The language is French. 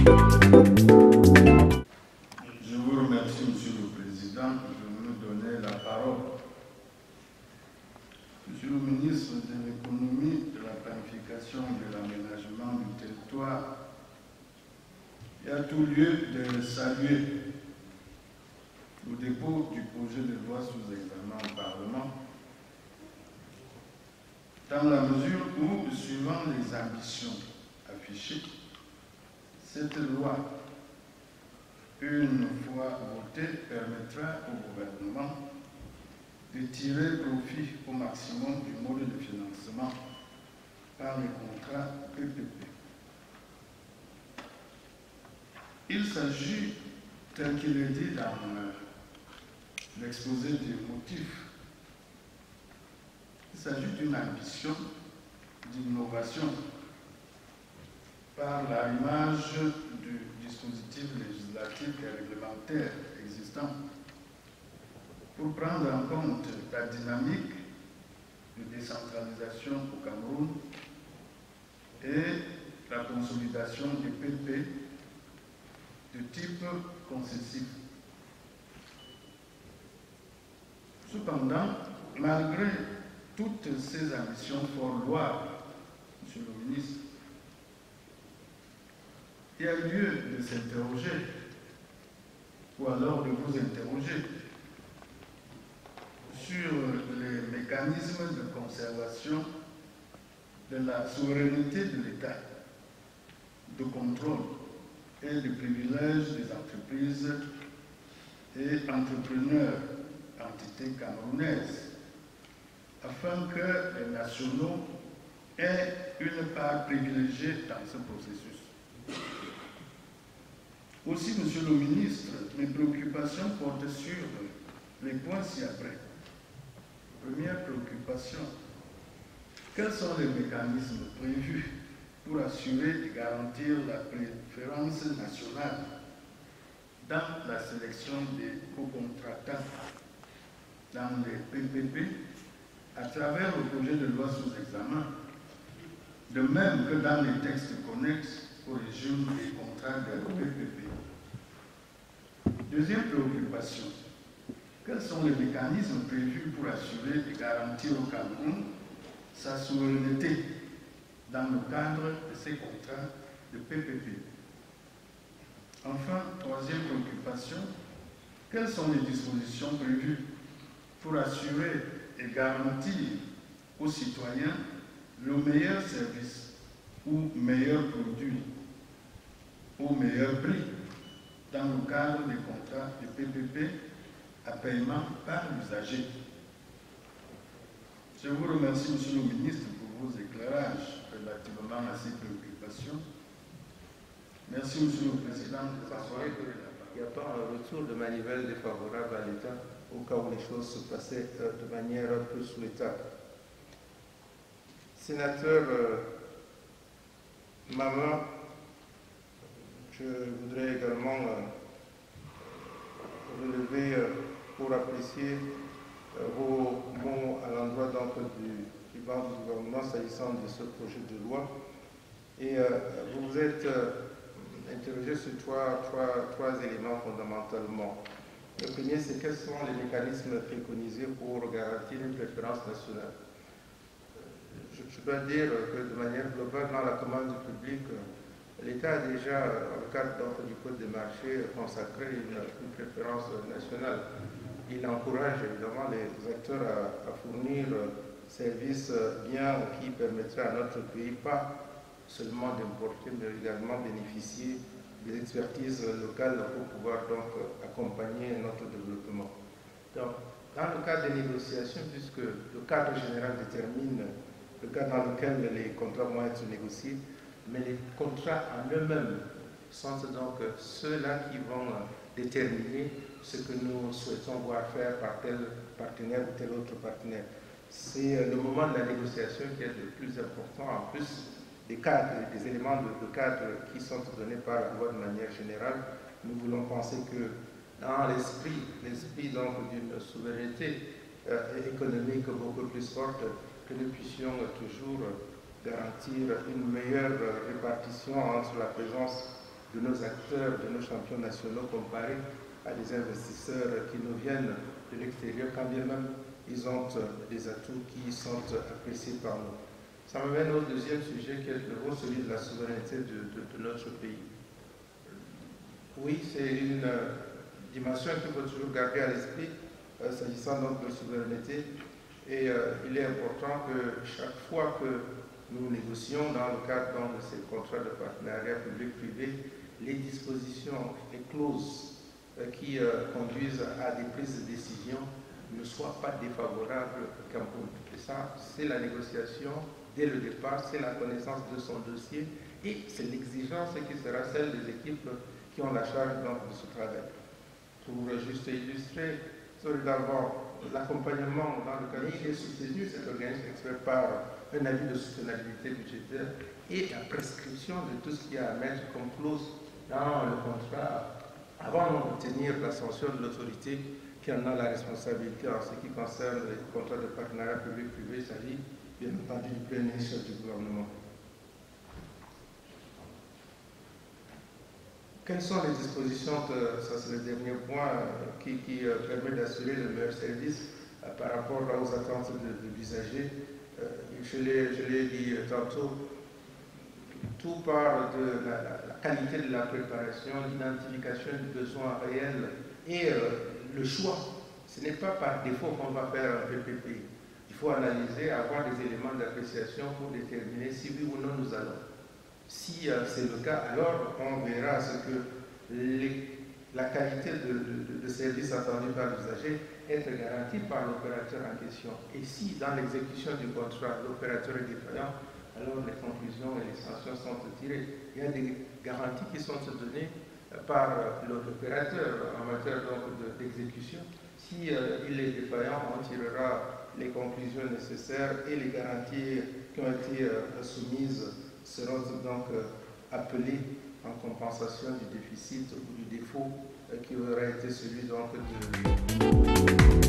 Je vous remercie, Monsieur le Président, de me donner la parole. Monsieur le ministre de l'Économie, de la Planification et de l'Aménagement du territoire, il y a tout lieu de saluer le dépôt du projet de loi sous examen au Parlement, dans la mesure où, suivant les ambitions affichées, cette loi, une fois votée, permettra au gouvernement de tirer profit au maximum du mode de financement par les contrats PPP. Il s'agit, tel qu'il est dit dans euh, l'exposé des motifs, il s'agit d'une ambition d'innovation par l'arrimage du dispositif législatif et réglementaire existant pour prendre en compte la dynamique de décentralisation au Cameroun et la consolidation du PP de type concessif. Cependant, malgré toutes ces ambitions fort louables, Monsieur le ministre, il y a lieu de s'interroger, ou alors de vous interroger, sur les mécanismes de conservation de la souveraineté de l'État, de contrôle et de privilèges des entreprises et entrepreneurs, entités camerounaises, afin que les nationaux aient une part privilégiée dans ce processus. Aussi, Monsieur le ministre, mes préoccupations portent sur les points ci-après. Première préoccupation, quels sont les mécanismes prévus pour assurer et garantir la préférence nationale dans la sélection des co-contractants dans les PPP à travers le projet de loi sous examen, de même que dans les textes connexes des contrats de PPP. Deuxième préoccupation, quels sont les mécanismes prévus pour assurer et garantir au Cameroun sa souveraineté dans le cadre de ces contrats de PPP Enfin, troisième préoccupation, quelles sont les dispositions prévues pour assurer et garantir aux citoyens le meilleur service ou meilleur produit? Au meilleur prix dans le cadre des contrats de PPP à paiement par l'usager. Je vous remercie, Monsieur le ministre, pour vos éclairages relativement à ces préoccupations. Merci, Monsieur le Président, de s'assurer qu'il n'y a pas un retour de manivelle défavorable à l'État au cas où les choses se passaient de manière peu souhaitable. Sénateur euh, Maman, je voudrais également euh, relever euh, pour apprécier euh, vos mots à l'endroit du, banc du gouvernement s'agissant de ce projet de loi. Et vous vous êtes interrogé sur trois, trois, trois éléments fondamentalement. Le premier, c'est quels sont les mécanismes préconisés pour garantir une préférence nationale? Je, je dois dire que de manière globale, dans la commande publique, L'État a déjà, dans le cadre du Code des marchés, consacré une, préférence nationale. Il encourage évidemment les acteurs à, fournir services bien qui permettraient à notre pays pas seulement d'importer, mais également bénéficier des expertises locales pour pouvoir donc accompagner notre développement. Donc, dans le cadre des négociations, puisque le cadre général détermine le cadre dans lequel les contrats vont être négociés, mais les contrats en eux-mêmes sont donc ceux-là qui vont déterminer ce que nous souhaitons voir faire par tel partenaire ou tel autre partenaire. C'est le moment de la négociation qui est le plus important, en plus des cadres, des éléments de, cadre qui sont donnés par la loi de manière générale. Nous voulons penser que dans l'esprit, l'esprit donc d'une souveraineté euh, économique beaucoup plus forte, que nous puissions toujours garantir une meilleure répartition entre la présence de nos acteurs, de nos champions nationaux comparés à des investisseurs qui nous viennent de l'extérieur, quand bien même ils ont des atouts qui sont appréciés par nous. Ça m'amène au deuxième sujet qui est le celui de la souveraineté de, notre pays. Oui, c'est une dimension qu'il faut toujours garder à l'esprit euh, s'agissant donc de souveraineté. Et euh, il est important que chaque fois que nous négocions dans le cadre de ces contrats de partenariat public-privé, les dispositions, les clauses euh, qui conduisent à des prises de décision ne soient pas défavorables au Cameroun. Et ça, c'est la négociation dès le départ, c'est la connaissance de son dossier et c'est l'exigence qui sera celle des équipes qui ont la charge de ce travail. Pour juste illustrer, solidairement, l'accompagnement dans le cadre, il est soutenu, cet organisme expert par un avis de soutenabilité budgétaire et la prescription de tout ce qu'il y a à mettre comme clause dans le contrat avant d'obtenir la sanction de l'autorité qui en a la responsabilité en ce qui concerne les contrats de partenariat public-privé, s'agit bien entendu du plein ministre du gouvernement. Quelles sont les dispositions, ça c'est le dernier point, qui, qui euh, permet d'assurer le meilleur service euh, par rapport aux attentes de, euh, Je l'ai dit tantôt, tout part de la, qualité de la préparation, l'identification du besoin réel et le choix. Ce n'est pas par défaut qu'on va faire un PPP. Il faut analyser, avoir des éléments d'appréciation pour déterminer si oui ou non nous allons. Si euh, c'est le cas, alors on verra ce que la qualité de, service attendu par l'usager est garantie par l'opérateur en question. Et si dans l'exécution du contrat, l'opérateur est défaillant, alors les conclusions et les sanctions sont tirées. Il y a des garanties qui sont données euh, par euh, l'opérateur en matière d'exécution. Si il est défaillant, on tirera les conclusions nécessaires et les garanties qui ont été soumises seront donc euh, appelés en compensation du déficit ou du défaut euh, qui aurait été celui donc de